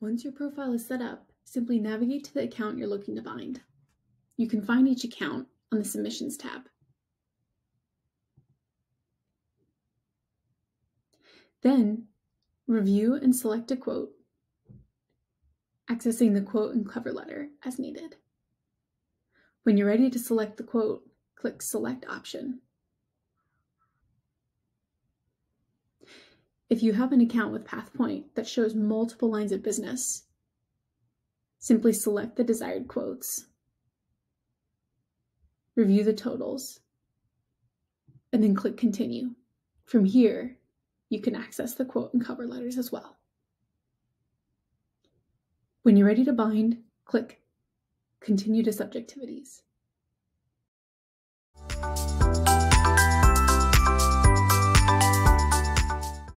Once your profile is set up, simply navigate to the account you're looking to bind. You can find each account on the Submissions tab. Then, review and select a quote, accessing the quote and cover letter as needed. When you're ready to select the quote, click Select option. If you have an account with PathPoint that shows multiple lines of business, simply select the desired quotes, review the totals, and then click Continue. From here, you can access the quote and cover letters as well. When you're ready to bind, click Continue to Subjectivities.